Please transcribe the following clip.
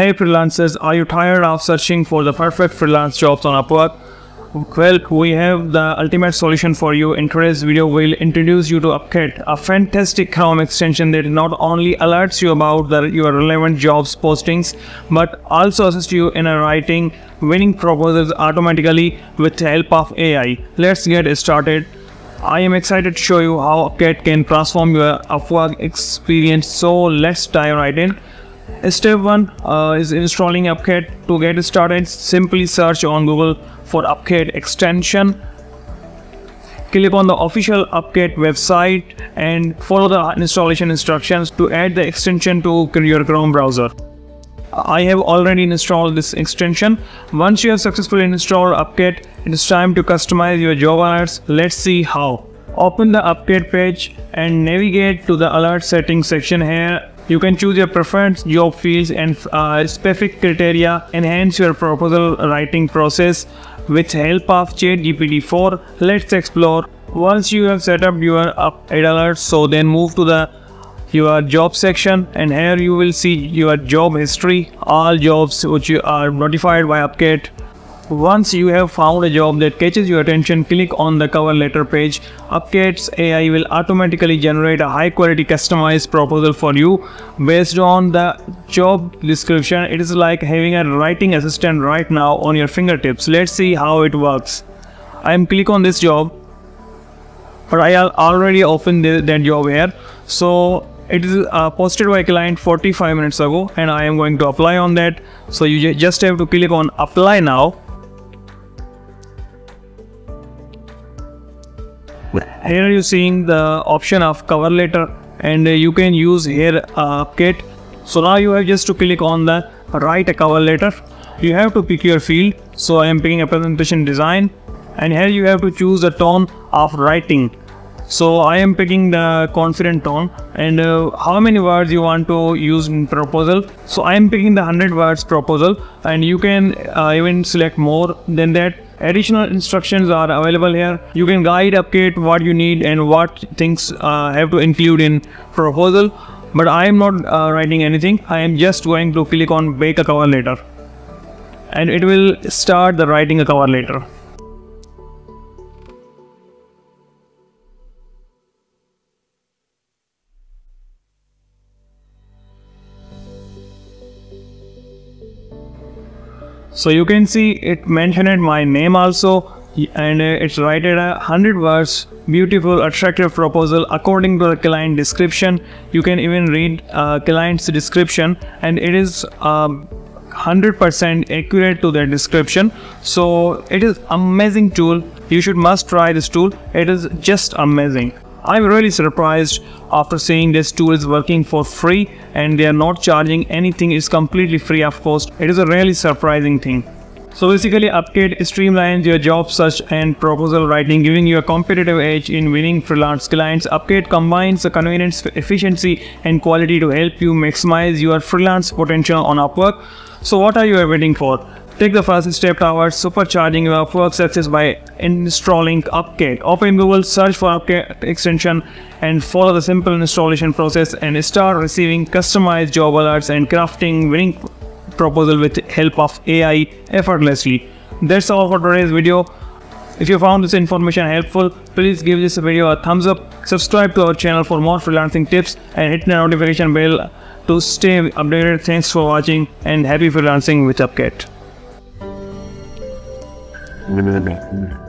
Hey freelancers, are you tired of searching for the perfect freelance jobs on Upwork? Well, we have the ultimate solution for you. In today's video, we'll introduce you to Upcat, a fantastic Chrome extension that not only alerts you about the, your relevant jobs postings, but also assists you in writing winning proposals automatically with the help of AI. Let's get started. I am excited to show you how Upcat can transform your Upwork experience. So let's dive right in. Step 1 uh, is installing Upcat. To get started, simply search on Google for Upcat extension. Click on the official Upcat website and follow the installation instructions to add the extension to your Chrome browser. I have already installed this extension. Once you have successfully installed Upcat, it is time to customize your job alerts. Let's see how. Open the Upkit page and navigate to the alert settings section here you can choose your preferred job fields and uh, specific criteria. Enhance your proposal writing process with help of ChatGPT 4. Let's explore. Once you have set up your alerts, so then move to the your job section and here you will see your job history all jobs which you are notified by Upcat once you have found a job that catches your attention, click on the cover letter page. Upcat's AI will automatically generate a high quality customized proposal for you based on the job description. It is like having a writing assistant right now on your fingertips. Let's see how it works. I am click on this job, but I already opened that job here. So it is uh, posted by a client 45 minutes ago and I am going to apply on that. So you just have to click on apply now here you are seeing the option of cover letter and you can use here uh, kit so now you have just to click on the write a cover letter. You have to pick your field. So i am picking a presentation design. And here you have to choose the tone of writing so i am picking the confident tone. And uh, how many words you want to use in proposal? So i am picking the 100 words proposal. And you can uh, even select more than that. Additional instructions are available here. You can guide update what you need and what things uh, have to include in proposal. But i am not uh, writing anything. I am just going to click on bake a cover letter. And it will start the writing a cover letter so you can see it mentioned my name also and it's rated a 100 words beautiful attractive proposal according to the client description. You can even read uh, client's description and it is um, 100% accurate to the description. So it is amazing tool. You should must try this tool. It is just amazing I'm really surprised after seeing this tool is working for free and they are not charging anything it's completely free of cost. It is a really surprising thing. So basically Upcat streamlines your job search and proposal writing giving you a competitive edge in winning freelance clients. Upcat combines the convenience, efficiency and quality to help you maximize your freelance potential on Upwork. So what are you waiting for? Take the first step towards supercharging your Upwork success by installing Upcat. Open Google, search for Upcat extension and follow the simple installation process and start receiving customized job alerts and crafting winning proposal with help of AI effortlessly. That's all for today's video. If you found this information helpful, please give this video a thumbs up, subscribe to our channel for more freelancing tips and hit the notification bell to stay updated. Thanks for watching and happy freelancing with Upcat. Não, não, não.